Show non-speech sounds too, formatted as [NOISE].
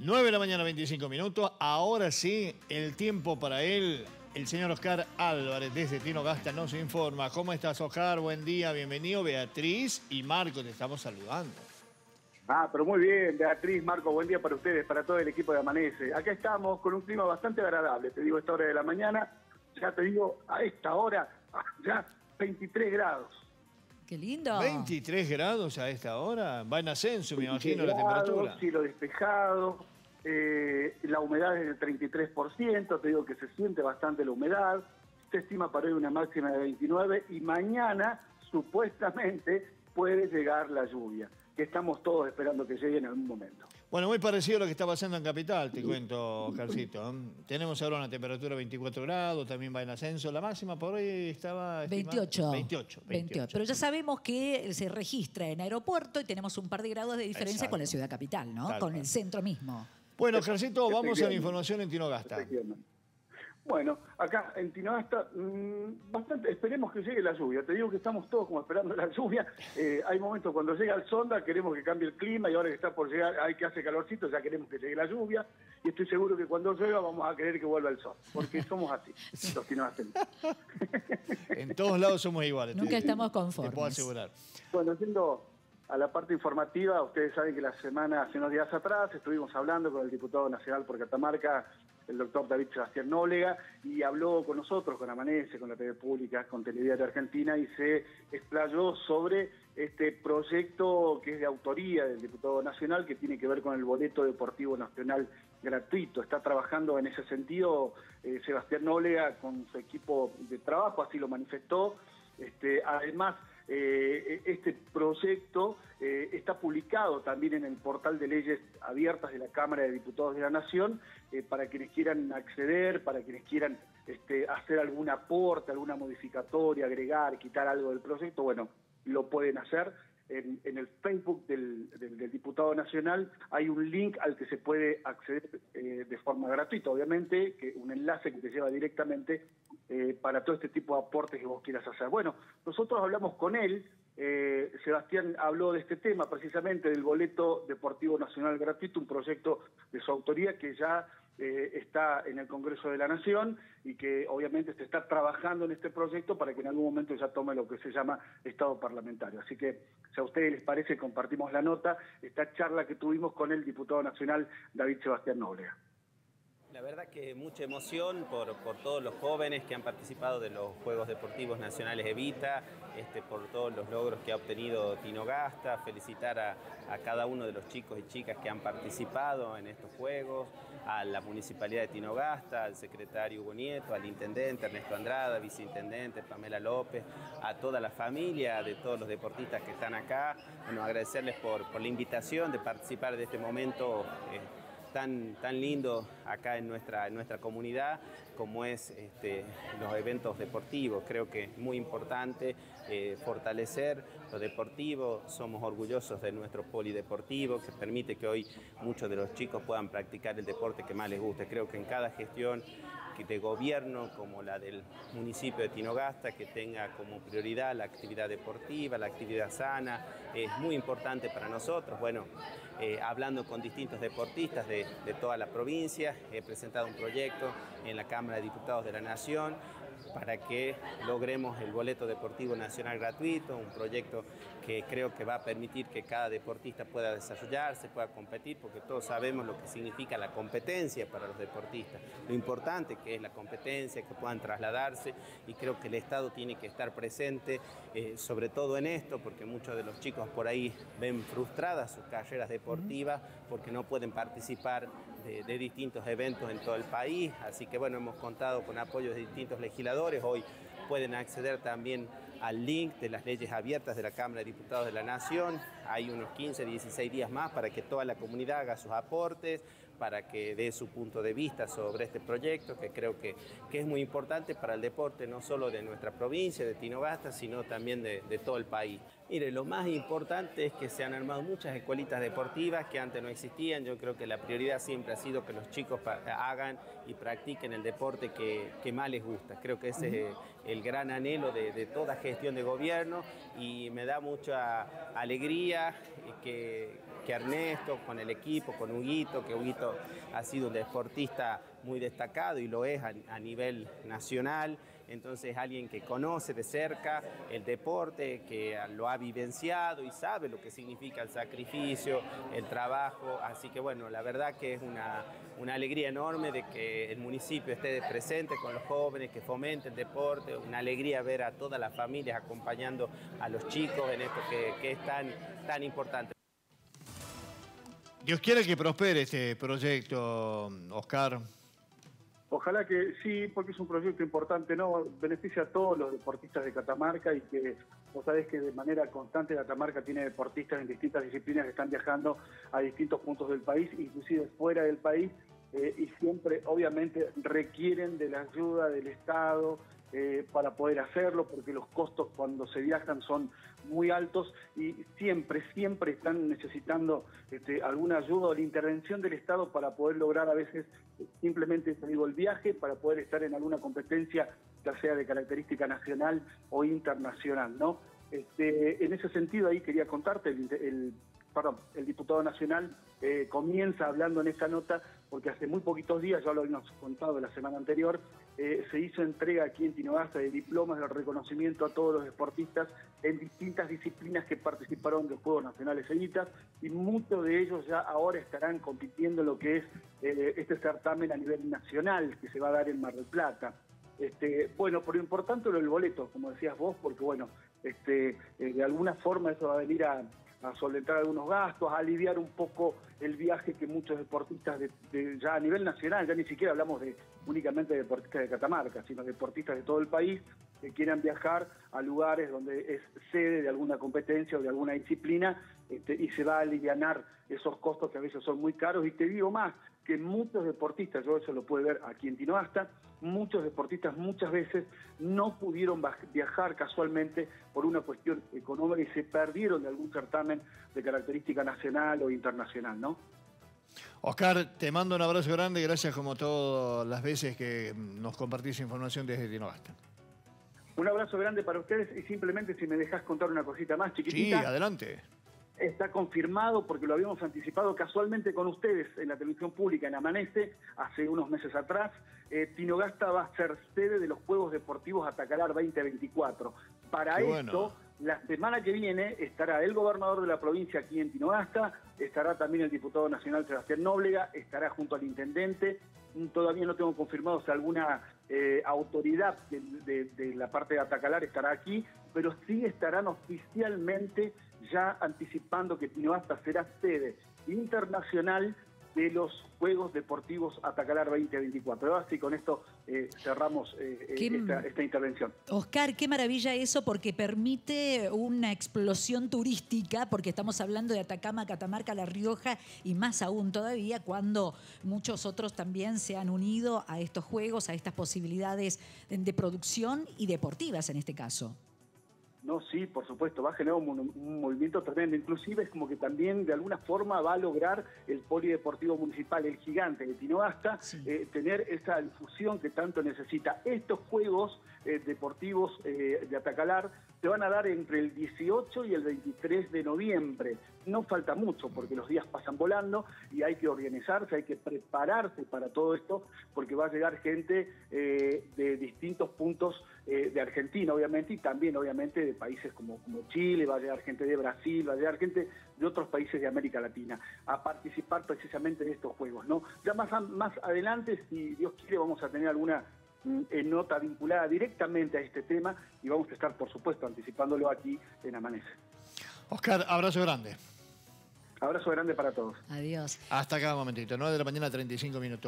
9 de la mañana, 25 minutos. Ahora sí, el tiempo para él. El señor Oscar Álvarez desde Tino Gasta nos informa. ¿Cómo estás, Oscar? Buen día, bienvenido. Beatriz y Marco, te estamos saludando. Ah, pero muy bien, Beatriz, Marco, buen día para ustedes, para todo el equipo de Amanece. Acá estamos con un clima bastante agradable, te digo, a esta hora de la mañana, ya te digo, a esta hora, ah, ya 23 grados. Qué lindo. 23 grados a esta hora. Va en ascenso, me imagino, la temperatura. Cielo despejado, eh, la humedad es del 33%, te digo que se siente bastante la humedad. Se estima para hoy una máxima de 29 y mañana supuestamente puede llegar la lluvia, que estamos todos esperando que llegue en algún momento. Bueno, muy parecido a lo que está pasando en Capital, te cuento, Oscarcito. Tenemos ahora una temperatura de 24 grados, también va en ascenso. La máxima por hoy estaba... estimada- 28. 28. 28. Pero ya sabemos que se registra en aeropuerto y tenemos un par de grados de diferencia Exacto. con la ciudad capital, ¿no? Tal con cual. el centro mismo. Bueno, Oscarcito, vamos a la información en Tinogasta. Bueno, acá en Tinogasta, mm, bastante, esperemos que llegue la lluvia. Te digo que estamos todos como esperando la lluvia. [LAUGHS] Eh, hay momentos cuando llega el sonda, queremos que cambie el clima y ahora que está por llegar, hay que hace calorcito, ya queremos que llegue la lluvia. Y estoy seguro que cuando llueva vamos a querer que vuelva el sol, porque somos así, [LAUGHS] los tinogastenses. En todos lados somos iguales. Nunca estamos Te puedo conformes. asegurar. Bueno, yendo a la parte informativa, ustedes saben que la semana, hace unos días atrás, estuvimos hablando con el diputado nacional por Catamarca, el doctor David Sebastián Nólega, y habló con nosotros, con Amanece, con la TV Pública, con Televisión de Argentina, y se explayó sobre este proyecto que es de autoría del diputado nacional, que tiene que ver con el boleto deportivo nacional gratuito. Está trabajando en ese sentido eh, Sebastián Nólega con su equipo de trabajo, así lo manifestó. Este, además, eh, este proyecto eh, está publicado también en el portal de leyes abiertas de la Cámara de Diputados de la Nación eh, para quienes quieran acceder, para quienes quieran este, hacer algún aporte, alguna modificatoria, agregar, quitar algo del proyecto, bueno, lo pueden hacer. En, el Facebook del, del- del diputado nacional hay un link al que se puede acceder eh, de forma gratuita, obviamente, que un enlace que te lleva directamente eh, para todo este tipo de aportes que vos quieras hacer. Bueno, nosotros hablamos con él, eh, Sebastián habló de este tema, precisamente del boleto deportivo nacional gratuito, un proyecto de su autoría que ya eh, está en el Congreso de la Nación y que obviamente se está trabajando en este proyecto para que en algún momento ya tome lo que se llama Estado parlamentario. Así que, si a ustedes les parece, compartimos la nota, esta charla que tuvimos con el diputado nacional David Sebastián Nóbrega. La verdad que mucha emoción por, por todos los jóvenes que han participado de los Juegos Deportivos Nacionales Evita, este, por todos los logros que ha obtenido Tinogasta, felicitar a, cada uno de los chicos y chicas que han participado en estos Juegos, a la Municipalidad de Tinogasta, al secretario Hugo Nieto, al Intendente Ernesto Andrada, Viceintendente Pamela López, a toda la familia de todos los deportistas que están acá. Bueno, agradecerles por, por la invitación de participar de este momento. eh, tan, tan lindo acá en nuestra, en nuestra comunidad como es este, los eventos deportivos. Creo que es muy importante eh, fortalecer lo deportivo. Somos orgullosos de nuestro polideportivo que permite que hoy muchos de los chicos puedan practicar el deporte que más les guste. Creo que en cada gestión de gobierno como la del municipio de Tinogasta, que tenga como prioridad la actividad deportiva, la actividad sana, es muy importante para nosotros. Bueno, eh, hablando con distintos deportistas de, de toda la provincia, he presentado un proyecto en la Cámara de Diputados de la Nación para que logremos el boleto deportivo nacional gratuito, un proyecto que creo que va a permitir que cada deportista pueda desarrollarse, pueda competir, porque todos sabemos lo que significa la competencia para los deportistas, lo importante que es la competencia, que puedan trasladarse y creo que el Estado tiene que estar presente, eh, sobre todo en esto, porque muchos de los chicos por ahí ven frustradas sus carreras deportivas porque no pueden participar de, distintos eventos en todo el país, así que bueno, hemos contado con apoyo de distintos legisladores, hoy pueden acceder también al link de las leyes abiertas de la Cámara de Diputados de la Nación. Hay unos 15, 16 días más para que toda la comunidad haga sus aportes, para que dé su punto de vista sobre este proyecto, que creo que, que es muy importante para el deporte, no solo de nuestra provincia, de Tinogasta, sino también de, de todo el país. Mire, lo más importante es que se han armado muchas escuelitas deportivas que antes no existían. Yo creo que la prioridad siempre ha sido que los chicos hagan y practiquen el deporte que, que más les gusta. Creo que ese es el gran anhelo de, de toda gestión de gobierno y me da mucha alegría que, que Ernesto, con el equipo, con Huguito, que Huguito ha sido un deportista muy destacado y lo es a, nivel nacional. Entonces alguien que conoce de cerca el deporte, que lo ha vivenciado y sabe lo que significa el sacrificio, el trabajo. Así que bueno, la verdad que es una, una alegría enorme de que el municipio esté presente con los jóvenes, que fomente el deporte, una alegría ver a todas las familias acompañando a los chicos en esto que, que es tan, tan importante. Dios quiere que prospere este proyecto, Oscar. Ojalá que sí, porque es un proyecto importante, ¿no? Beneficia a todos los deportistas de Catamarca y que vos sabés que de manera constante Catamarca tiene deportistas en distintas disciplinas que están viajando a distintos puntos del país, inclusive fuera del país, eh, y siempre obviamente requieren de la ayuda del Estado, eh, para poder hacerlo, porque los costos cuando se viajan son muy altos y siempre, siempre están necesitando este, alguna ayuda o la intervención del Estado para poder lograr a veces simplemente, digo, el viaje, para poder estar en alguna competencia, ya sea de característica nacional o internacional, ¿no? Este, en ese sentido, ahí quería contarte, el perdón, el diputado nacional eh, comienza hablando en esta nota, porque hace muy poquitos días, ya lo habíamos contado la semana anterior, eh, se hizo entrega aquí en Tinogasta de diplomas de reconocimiento a todos los deportistas en distintas disciplinas que participaron de los Juegos Nacionales Evitas y muchos de ellos ya ahora estarán compitiendo en lo que es eh, este certamen a nivel nacional que se va a dar en Mar del Plata. Este, bueno, por lo importante lo del boleto, como decías vos, porque bueno, este, de alguna forma eso va a venir a, a solventar algunos gastos, a aliviar un poco el viaje que muchos deportistas de, ya a nivel nacional, ya ni siquiera hablamos de únicamente de deportistas de Catamarca, sino deportistas de todo el país que quieran viajar a lugares donde es sede de alguna competencia o de alguna disciplina este, y se va a aliviar esos costos que a veces son muy caros. Y te digo más, que muchos deportistas, yo eso lo puedo ver aquí en Tinoasta, muchos deportistas muchas veces no pudieron viajar casualmente por una cuestión económica y se perdieron de algún certamen de característica nacional o internacional, ¿no? Oscar, te mando un abrazo grande, gracias como todas las veces que nos compartís información desde Tinoasta. Un abrazo grande para ustedes y simplemente si me dejas contar una cosita más chiquitita. Sí, adelante está confirmado porque lo habíamos anticipado casualmente con ustedes en la televisión pública en Amanece hace unos meses atrás. Eh, Tinogasta va a ser sede de los Juegos Deportivos Atacalar 2024. Para esto, la semana que viene estará el gobernador de la provincia aquí en Tinogasta, estará también el diputado nacional Sebastián Nóblega, estará junto al intendente. Todavía no tengo confirmado si alguna eh, autoridad de, de la parte de Atacalar estará aquí, pero sí estarán oficialmente ya anticipando que Tinoasta será sede internacional de los Juegos Deportivos Atacalar 2024. Así con esto eh, cerramos eh, esta, intervención. Oscar, qué maravilla eso porque permite una explosión turística, porque estamos hablando de Atacama, Catamarca, La Rioja y más aún todavía cuando muchos otros también se han unido a estos juegos, a estas posibilidades de producción y deportivas en este caso. No, sí, por supuesto, va a generar un, movimiento tremendo. Inclusive es como que también de alguna forma va a lograr el polideportivo municipal, el gigante de Tinoasta, eh, tener esa difusión que tanto necesita. Estos juegos eh, deportivos eh, de Atacalar se van a dar entre el 18 y el 23 de noviembre. No falta mucho porque los días pasan volando y hay que organizarse, hay que prepararse para todo esto porque va a llegar gente de distintos puntos de Argentina, obviamente, y también, obviamente, de países como, como Chile, va a llegar gente de Brasil, va a llegar gente de otros países de América Latina a participar precisamente de estos juegos. ¿no? Ya más, más adelante, si Dios quiere, vamos a tener alguna mm, eh, nota vinculada directamente a este tema y vamos a estar, por supuesto, anticipándolo aquí en Amanece. Oscar, abrazo grande. Abrazo grande para todos. Adiós. Hasta cada momentito, 9 de la mañana, 35 minutos.